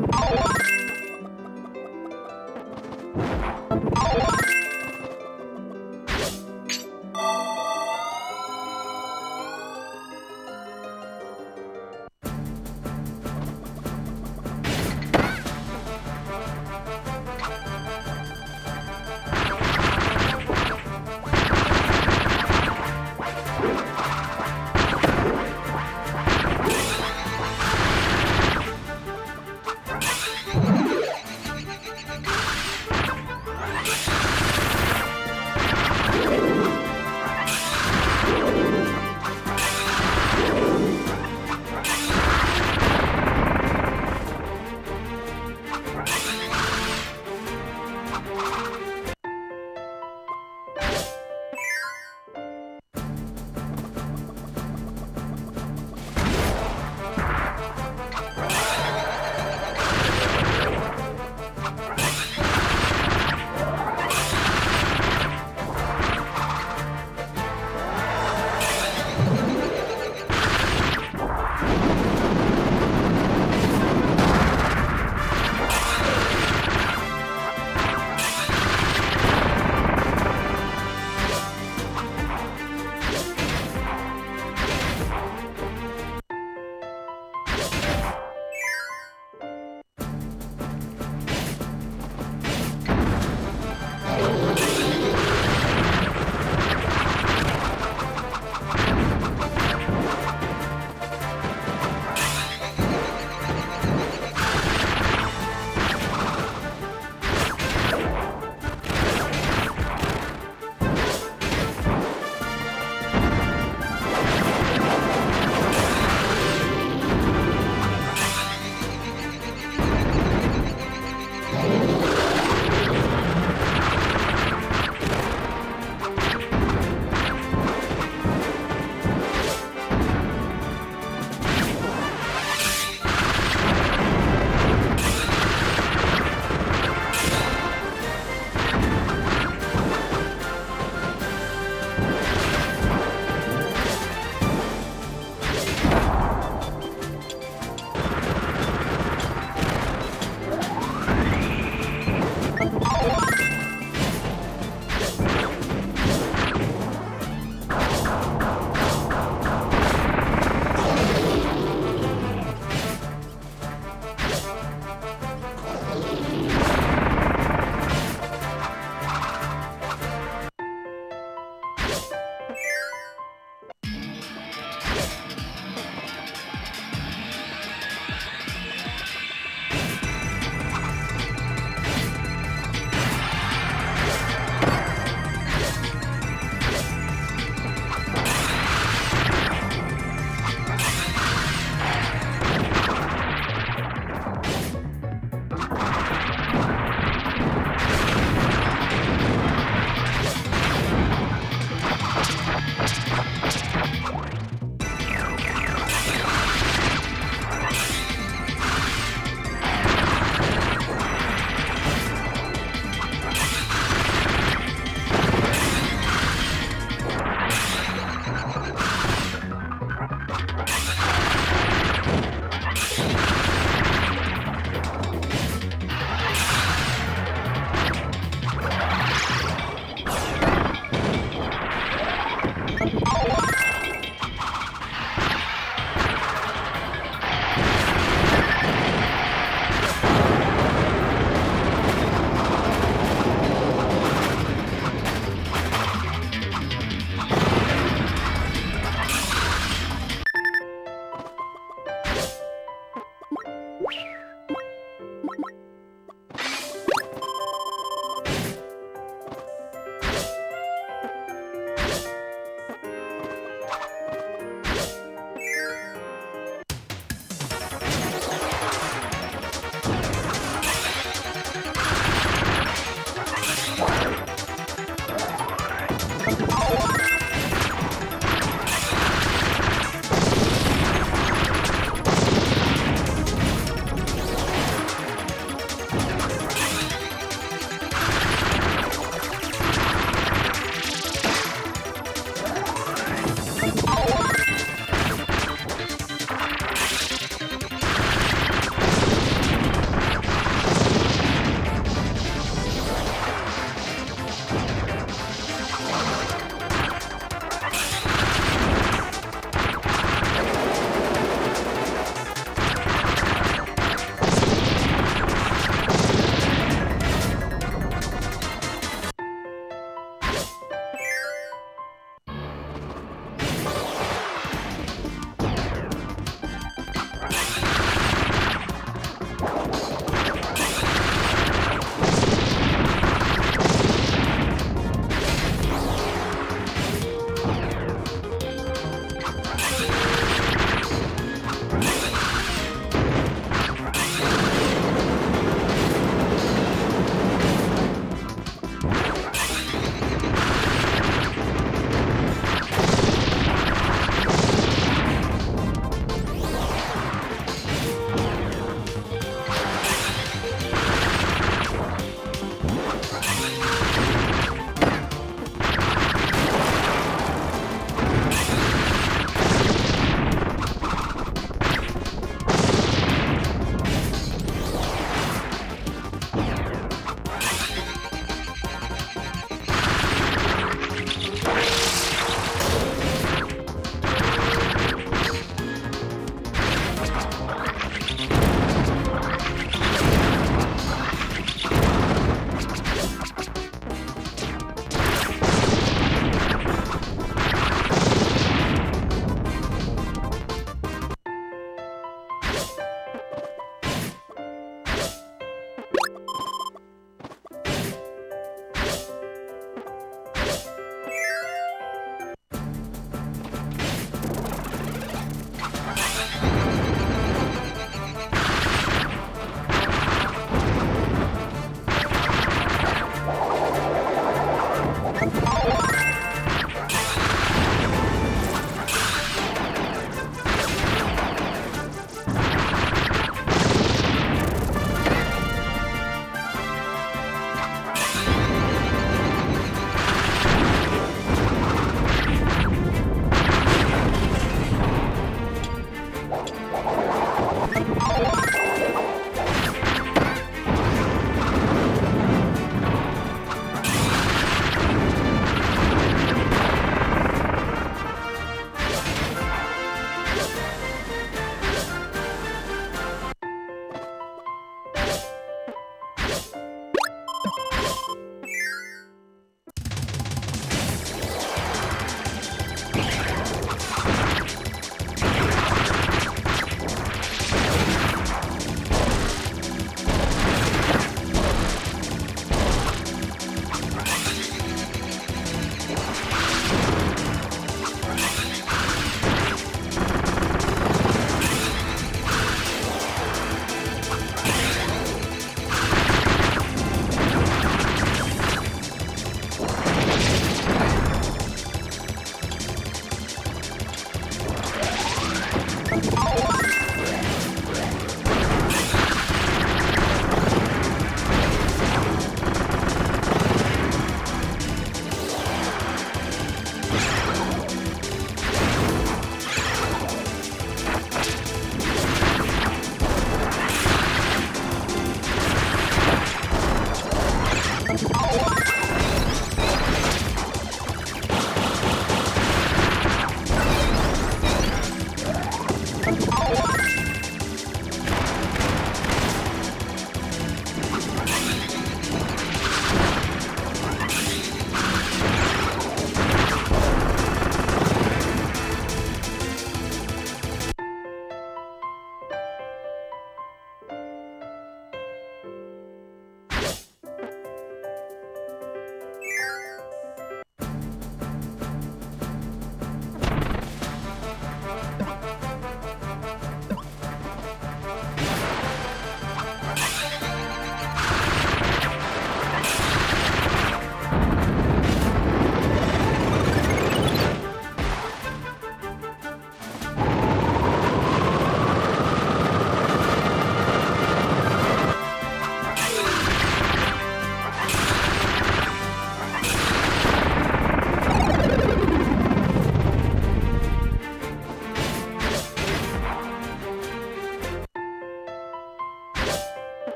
Oh!